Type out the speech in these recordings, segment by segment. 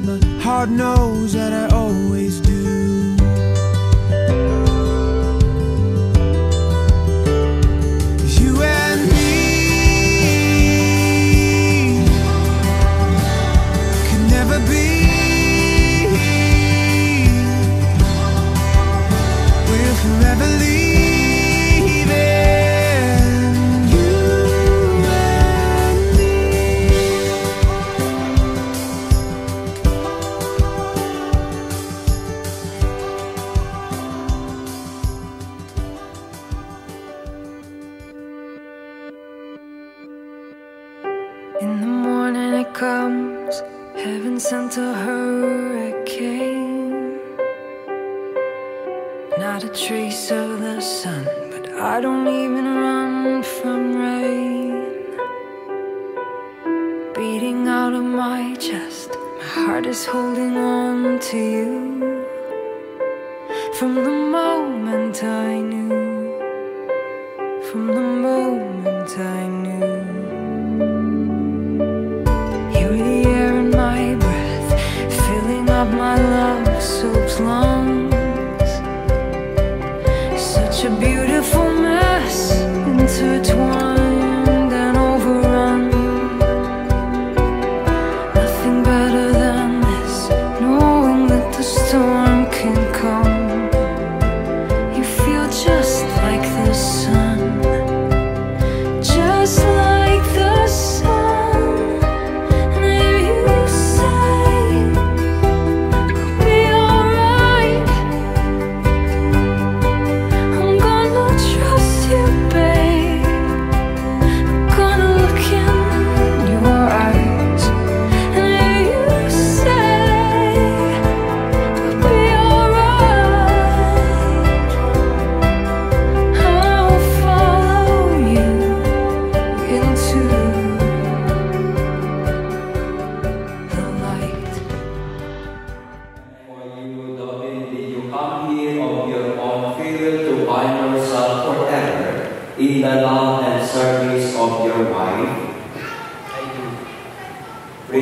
but my heart knows that I always do. You and me could never be. Heaven sent a hurricane. Not a trace of the sun, but I don't even run from rain. Beating out of my chest, my heart is holding on to you. From the moment I knew, from the moment I knew.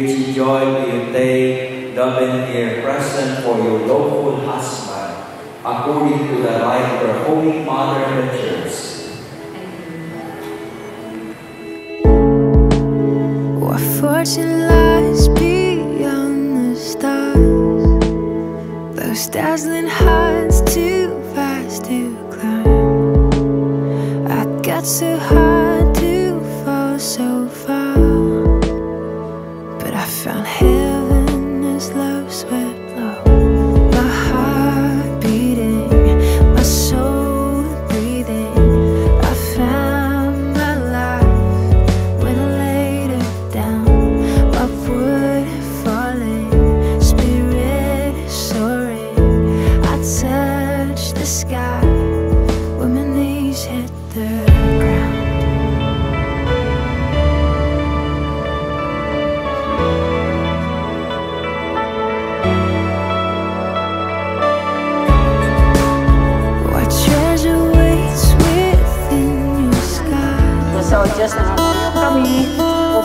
Rich joy do you take, David, here present for your lawful husband, according to the rite of your Holy Mother the Church. What fortune lies beyond the stars? Those dazzling heights too fast to climb. I got so high to fall so far, I found heaven as love swept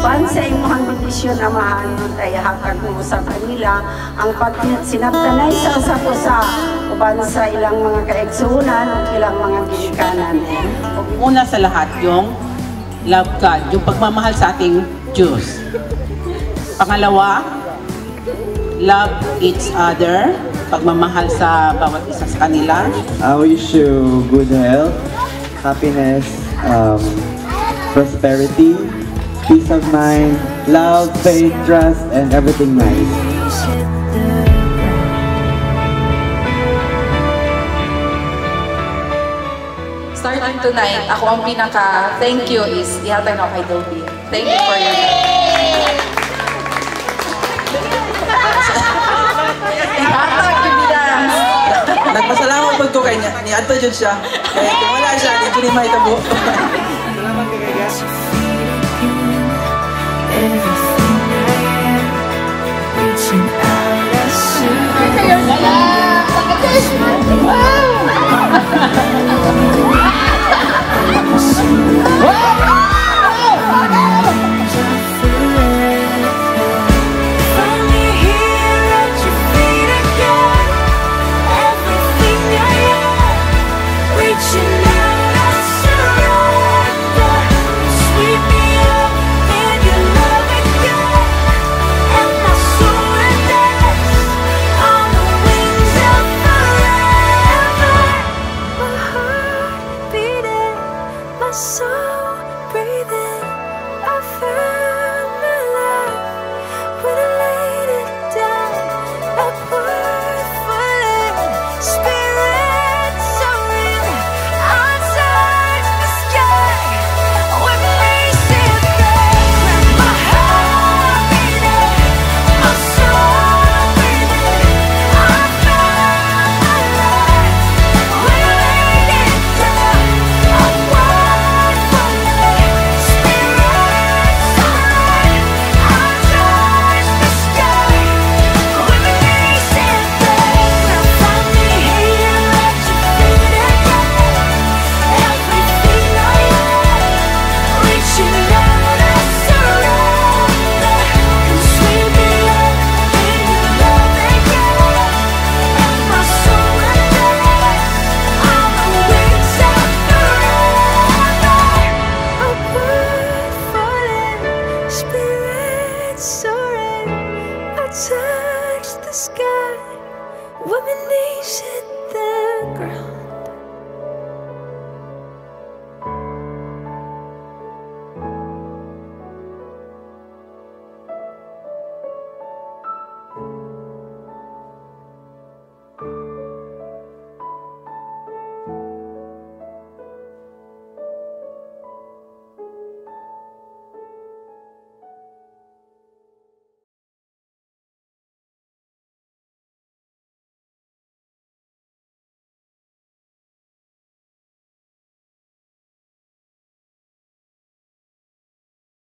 uban sa imong bendisyon, amahan mo tayo hatag mo sa kanila, ang pagsinabtanay sa usa ko sa uban sa ilang mga kaigsunan o ilang mga ginikanan. Una sa lahat, yung love God, yung pagmamahal sa ating Diyos. Pangalawa, love each other, pagmamahal sa bawat isa sa kanila. I wish you good health, happiness, um, prosperity, peace of mind, love, faith, trust, and everything nice. Ground. Starting tonight, ako ang pinaka thank you is ihatag na ako kay Dobby. Thank you for your Ihatag yung bilang. Nagpasalamat po ko kay niya, ni Ato Jud siya. Kaya kung wala siya, di ko ni mahitabo. Thank you. Touch the sky when my knees hit the ground.